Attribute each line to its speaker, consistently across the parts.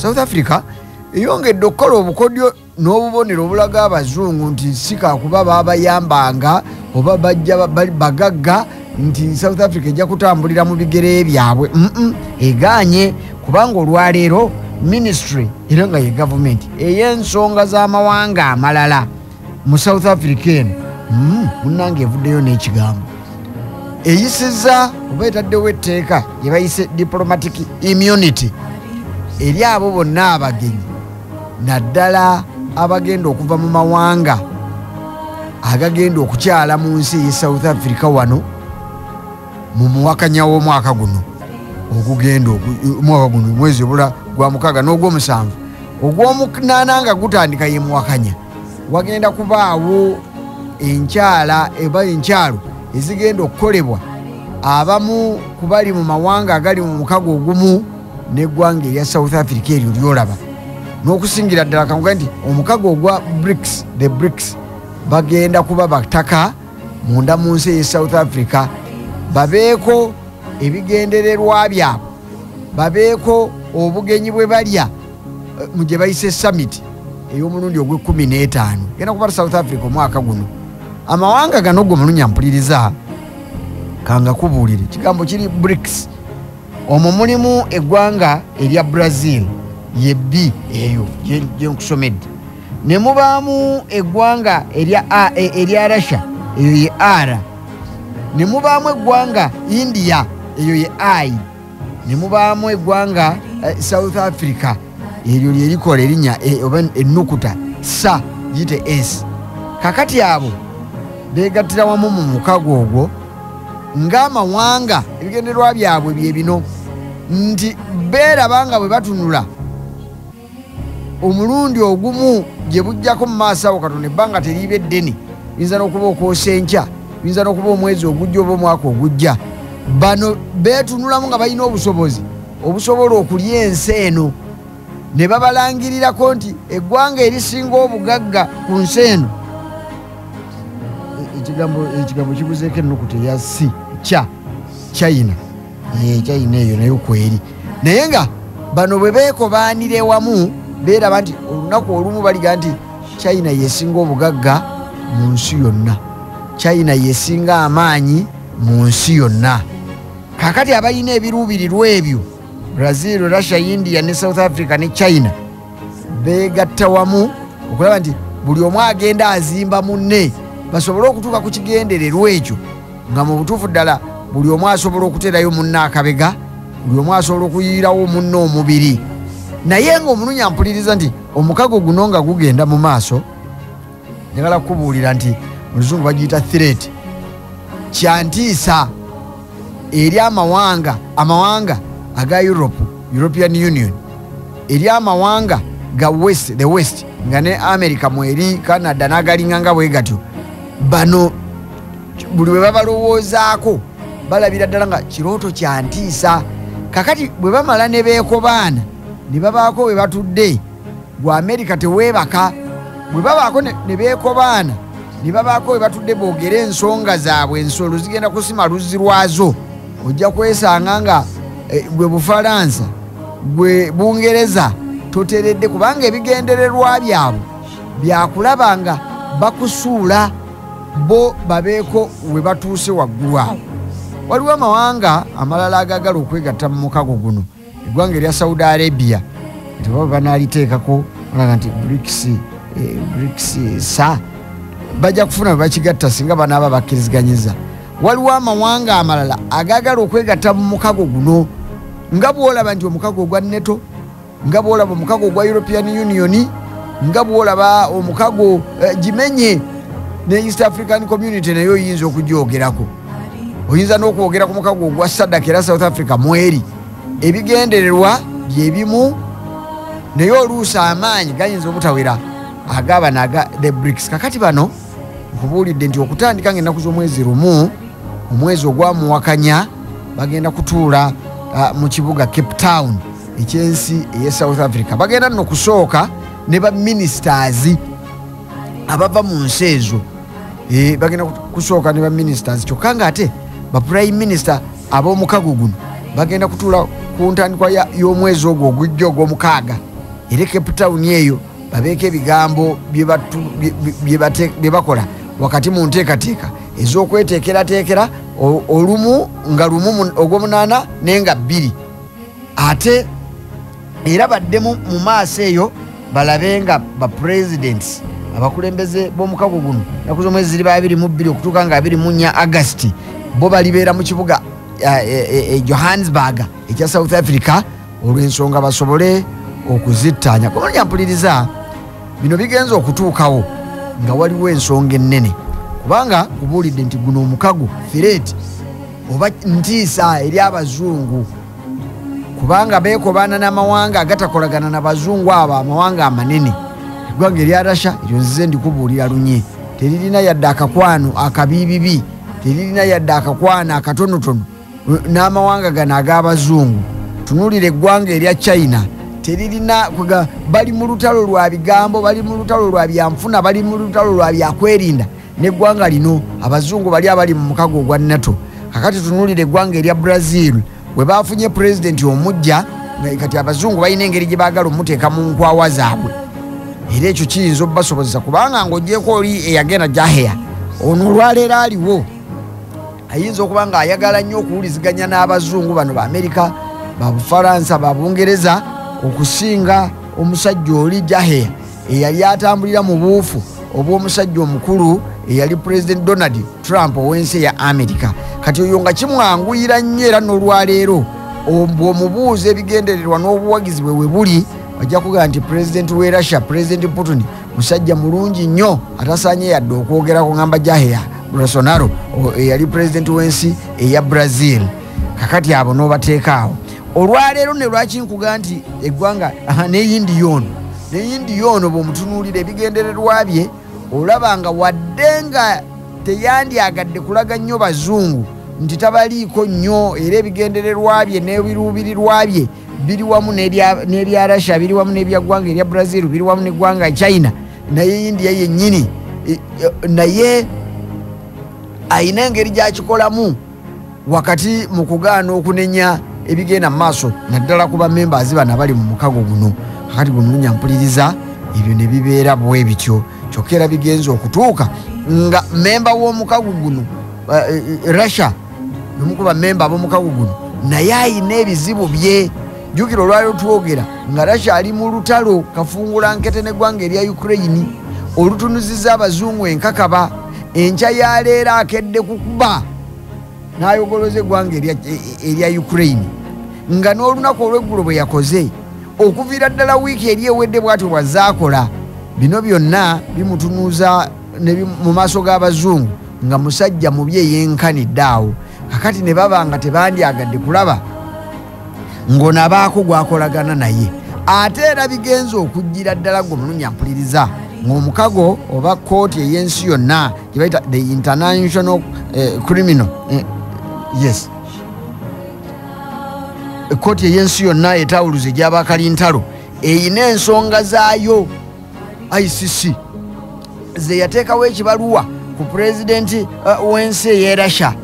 Speaker 1: south africa eyongedde okukola obukodyo n'obubonero obulaga abazungu nti sikakuba babayambanga oba bajja bagagga nti south africa ejja kutambulira mu bigere byabwe. Mm eganye kubanga olwaleero ministry era nga ye gavumenti ey'ensonga z'amawanga amalala mu south africa eno. Munange evuddeyo n'ekigambo. Eyisiza oba etaddewo etteeka gye bayise diplomatic immunity eri abo bonna abagenyi naddala abagenda okuva mu mawanga agagenda okukyala mu nsi eye south africa wano mu muwakanya w'omwaka guno ogugenda omwaka guno mwezi obula gwa mukaaga n'ogwomusanvu. Ogw'omunaana nga gutandika ye muwakanya wagenda kubaawo enkyala eba enkyalo ezigenda okukolebwa abamu ku bali mu mawanga agali mu mukago ogumu neggwanga erya south africa eryo lyolaba. N'okusingira ddala kankuga nti omukago ogwa brics the brics bagenda kuba bataka munda mu nsi eye south africa. Babeeko ebigendererwa byabwe babeeko obugenyi bwe balya mu gye bayise summit ey'omulundi ogw'ekumi n'etaano. Genda kuba south africa omwaka guno. Amawanga gano gwe mulunya mpuliriza kanga kubuulire. Kigambo kiri brics omwo mulimu eggwanga erya brazil ye b eyo gyenkusomedde ne mubaamu eggwanga erya russia eyo ye r. Ne mubaamu eggwanga india eyo ye i. Ne mubaamu eggwanga south africa eryo lyerikola erinnya oba ennukuta sa giyite s. Kakati abo begattira wamu mu mukago ogwo ng'amawanga ebigenderwa byabwe bye bino nti beerabanga bwe batunula omulundi ogumu gye bujjako mu maaso awo katonda ebbanga teriiba eddene. Biyinza n'okuba okwosa enkya biyinza n'okuba omwezi ogujja oba omwaka ogujja. Bano beetunulamu nga balina obusobozi obusobola okulya ensi eno. Ne babalangirirako nti eggwanga erisinga obugagga ku nsi eno. Ekigambo kibuzeeko ennukuta eya si kya china china eyo naye kweri naye nga bano bwe beekobaanira wamu beeraba nti olunaku olumu baliga nti china yesinga obugagga mu nsi yonna. China yesinga amaanyi mu nsi yonna. Kakati abalina ebiruubirirwa ebyo brazil russia india ne south africa ne china beegatta wamu okulaba nti buli omu agenda azimba munne basobole okutuuka ku kigendererwa ekyo nga mu butuufu ddala buli omu asobola okuteerayo munne akabega buli omu asobola okuyiirawo munne omubiri. Naye ngaomulunyi ampuliriza nti omukago guno nga gugenda mu maaso njagala kukubuulira nti muluzungu bagiyita threat. Kyantiisa eri amawanga amawanga aga europe european union. Eri amawanga ga west the west nga ne america mweri canada n'agalinga bwe gatyo. Bano buli bwe babalowoozaako balabira ddala nga kirooto kyantiisa kakati bwe bamala ne beekobaana ne babaako we batudde gwe amerika teweebaka. Bwe babaako ne beekobaana ne babaako we batudde boogere ensonga zaabwe ensolo zigenda kusima luzzi lwazo. Ojja kwesanga nga gwe bufalansa gwe bungereza toteredde kubanga ebigendererwa byabwe byakulaba nga bakusuula bo babeeko we batuuse waggulu awo waliwo amawanga amalala agagala okwegatta mu mukago guno. Eggwanga erya saudi arabia tebaba banaliteekako olaga nti brics brics sa bajja kufuna bebakigatta singa banaaba bakkiriziganyiza waliwo amawanga amalala agagala okwegatta mu mukago guno nga bwolaba nti omukago ogwa neto nga bwolaba omukago ogwa european union nga bwolaba omukago gimenye ne east african community naye oyinza okugyogerako oyinza n'okwogera ku mukago ogwa sadaka era south africa mweri. Ebigendererwa byebimu naye oluusi amaanyi gayinza obutawera. Agaba naga the brics. Kakati bano nkubuulidde nti okutandika ngaennaku z'omwezi lumu omwezi ogwamuwakanya bagenda kutuula uh, mu kibuga cape town ekyensi eye south africa. Bagenda nno kusooka ne baministers abava mu nsi ezo. E, bagenda kusooka ne baministers kyokka nga ate baprime minister ab'omukago guno bagenda kutuula ku ntandikwa y'omwezi ogwo ogujja ogw'omukaaga. Era cape town eyo babeeko ebigambo bye bakola wakati mu nteekateeka ez'okweteekerateekera olumu nga lumu mu- ogw'omunaana naye nga bbiri. Ate era baddemu mu maaso eyo balabe nga bapresidents abakulembeze b'omukago guno naku z'omwezi ziri ba 22 okutuuka nga 24 agasti bo balibeera mu kibuga eh, eh, eh, johannesburg ekya south africa olw'ensonga basobole okuzittaanya. Kumanyampuliriza bino bigenza okutuukawo nga waliwo ensonga ennene. Kubanga kubuulidde nti guno omukago fireeti oba ntiisa eri abazungu. Kubanga beekobaana n'amawanga agatakolagana na bazungu abo amawanga amanene. Eggwanga erya rasha eryo nzize ndikubuulira lunye. Teririna yadde akakwano akabibibi teririna yadde akakwano akatonotono n'amawanga gano ag'abazungu. Tunuulira eggwanga erya china. Teririna bali mu lutalo lwa bigambo bali mu lutalo lwa byanfuna bali mu lutalo lwa byakwerinda neggwanga lino abazungu bali abali mu mukago ogwa nato. Kakati tunuulira eggwanga erya brazil. Bwe bafunye pulezidenti omujja kati abazungu balina engeri gye baagala omuteeka mu nkwawa zaabwe. Era ekyo kiyinza obubasobozesa kubanga ngaogyeko oli eyagenda jaheya ono olwaleero aliwo ayinza okuba nga ayagala nnyo okuwuliziganya n'abazungu bano ba amerika ba bufalansa ba bungereza okusinga omusajja oli jaheya eyali atambulira mu buufu obw'omusajja omukulu eyali president donald trump ow'ensi eya amerika kati oyo nga kimwanguyira nnyo era n'olwaleero bw'omubuuza ebigendererwa n'obuwagizi bwe we buli ajja kugaa nti pulezidenti we russia pulezidenti putin musajja mulungi nnyo atasaanye yadde okwogera ku ngamba jaheya bolsonaro eyali pulezidenti w'ensi eya brazil. Kakati abo n'obateekaawo olwaleero ne lwaki nkuga nti eggwanga n'eyindi yono. N'eyindi yono bw'omutunuulira ebigendererwa bye olaba nga wadde nga teyandyagadde kulaga nnyo bazungu nti tabaliiko nnyo era ebigendererwa bye n'ebiruubirirwa bye biri wamu n'ebya russia biri wamu n'ebya ggwanga erya brazil biri wamu n'eggwanga china naye india yennyini. Naye ayina engeri gyakikolamu wakati mu kugaana okunenya ebigenda mu maaso naddala ku bamembers bano abali mu mukago guno. Kakati gwe mulunya mpuliriza ebyo ne bibeera bwe bityo. Kyokka era bigenza okutuuka nga memba w'omukago guno eh, eh, russia omu ku bamemba ab'omukago guno naye ayina ebizibu bye. Jjukira olwaliro twogera nga russia ali mu lutalo kafungula nkete n'eggwanga erya ukraine olutunuziza abazungu enkakaba enkya yaleero akedde kukuba n'ayogoloza eggwanga erya- ukraine. Nga n'olunaku olweggulo bwe yakoze okuviira ddala wiiki eri ewedde bwatyo bwazaakola bino byonna bimutunuuza mu maaso g'abazungu nga musajja mubi eyenkanidde awo. Kakati ne baba nga tebandyagadde kulaba ng'onaabaako gwakolagana naye. Ate era bigenza okujjira ddala gwe omulunya mpuliriza ng'omukago oba kooti ey'ensi yonna gye bayita the international eh, criminal eh, yes. Kooti ey'ensi yonna etawuluza egy'abakalintalo eyina ensonga zaayo. Icc ze yateekawo ekibaluwa ku pulezidenti uh, w'ensi ey'e russia.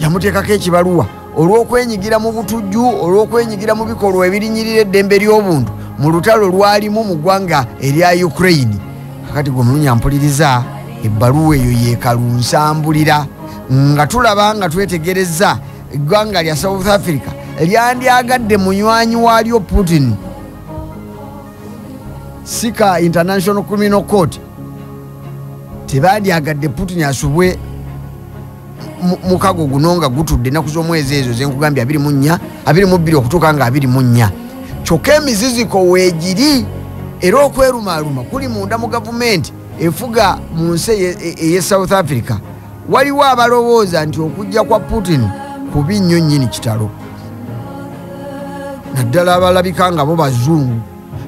Speaker 1: Yamuteekako ekibaluwa olw'okwenyigira mu butujju olw'okwenyigira mu bikolwa ebirinyirira eddembe ly'obuntu mu lutalo lwalimu mu ggwanga erya ukraine. Kakati gwe mulunya mpuliriza ebbaluwa eyo yekalunsambulira nga tulaba nga twetegereza eggwanga lya south africa lyandyagadde munywanyi waalyo putin. Sika international criminal court. Tebandyagadde putin asubwe mu- mukago guno nga gutudde enaku z'omwezi ezo zenkugambye 24 22 okutuuka nga 24 kyokka emiziziko weegiri era okwerumaaluma kuli munda mu gavumenti efuga mu nsi eye- south africa. Waliwo abalowooza nti okujja kwa putin kubi nnyo nnyini kitalo. Naddala abalabika nga bo bazungu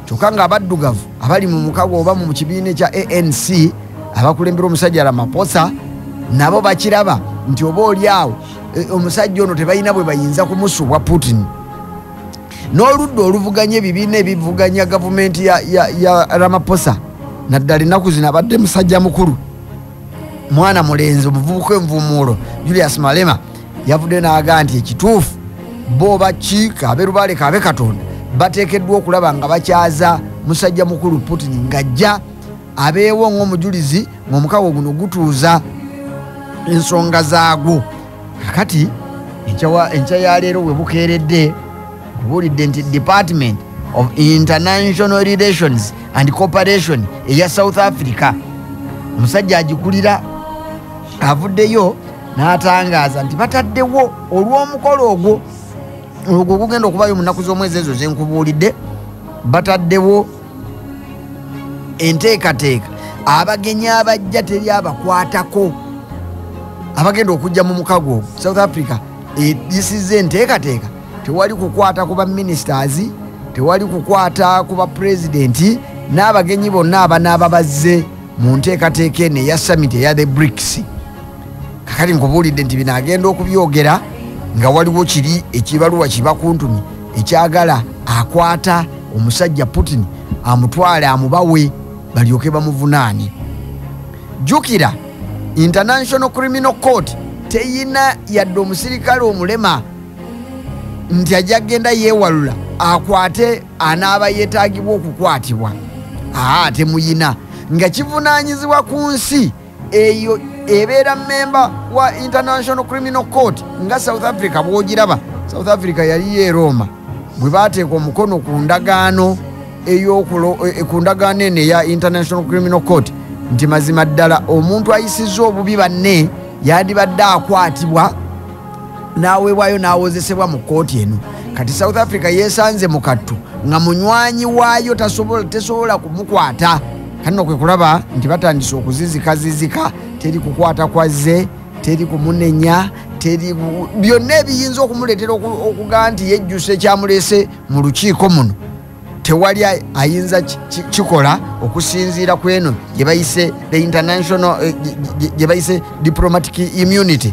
Speaker 1: kyokka nga abaddugavu abali mu mukago oba mu kibiina ekya anc abakulembera omusajja ramaposa nabo bakiraba nti oba oli awo e, omusajja ono tebalina bwe bayinza kumusubwa putin n'oludda oluvuganya ebibiina ebivuganya gavumenti ya, ya, ya ramaposa naddala ennaku zino abadde musajja mukulu. Mwana mulenzi omuvubuka envumuulo julius malema yavudde n'agaa nti ekituufu bo baki kabe lubaale kabe katonda bateekeddwa okulaba nga bakyaza musajja mukulu putin ng'ajja abeewo ng'omujulizi ng'omukago guno gutuuza ensonga zaagwo kakati enkya yaleero we bukeeredde kubuulidde nti department of international relations and cooperation eya south africa. Omusajja agikulira avuddeyo n'atangaaza nti bataddewo olw'omukolo ogwo. Ogwo gugenda okubayo mu nnaku z'omwezi ezo zenkubuulidde bataddewo enteekateeka. Abagenyi abajja teri abakwatako. Abagenda okujja mu mukago. Ogwo south africa eyisiza enteekateeka tewali kukwata ku baministers tewali kukwata ku bapurezidenti n'abagenyi bonna abanaaba bazze mu nteekateeka eno eya summit eya the brics. Kakati nkubuulidde nti bino agenda okubyogera nga waliwo kiri ekibaluwa kibakuntumi ekyagala akwata omusajja putin amutwale amubawe balyoke bamuvunaane. Jjukira international criminal court teyina yadde omusirikale omulema nti ajja genda yeewalula akwate anaaba yeetagibwa okukwatibwa. Aa temuyina nga kivunaanyizibwa ku nsi eyo ebeera memba wa international criminal court nga south africa bwogiraba. South africa yaliyo e roma. Bwe bateeka omukono ku ndagaano ku ndagaano eno eya international criminal court nti mazima ddala omuntu ayisizza obubi banne yandibadde akwatibwa n'aweebwayo n'awozesebwa mu kooti eno. Kati south africa yeesanze mu kattu nga munywanyi waayo tesobola kumukwata. Kanno kwe kulaba nti batandise okuzizikazizika teri kukwata kwazze teri kumunenya teri byonna ebiyinza okumuleetera okugaa nti yejjusa ekyamuleese mu lukiiko muno. Tewali ayinza kikola okusinziira ku eno gyebayise the international gyebayise diplomatic immunity